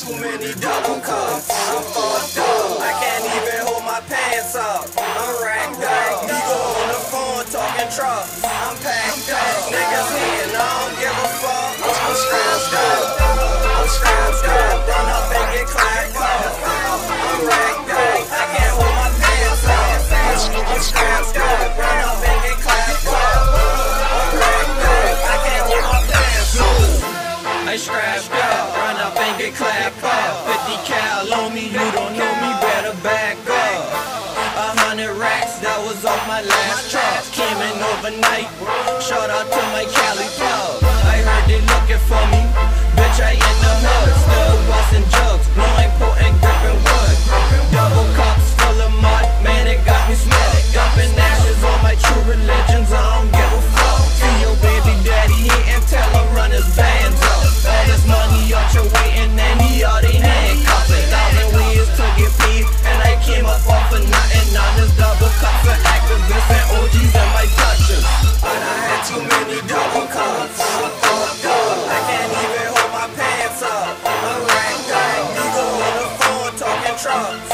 too many double cups. I'm fucked up. I can't even hold my pants up. I'm racked up. Nigga on the phone talking truck. I'm packed up. Niggas hating, I don't give a fuck. I'm strapped up. I'm strapped up. Run up and get clapped up. I'm racked up. I can't hold my pants up. I'm strapped up. Run up and get clapped up. I'm racked up. I can't hold my pants up. I scratched up, run up and get clapped up. 50 cal on me, you don't know me, better back up. A hundred racks, that was off my last truck. Came in overnight, shout out to my Cali up.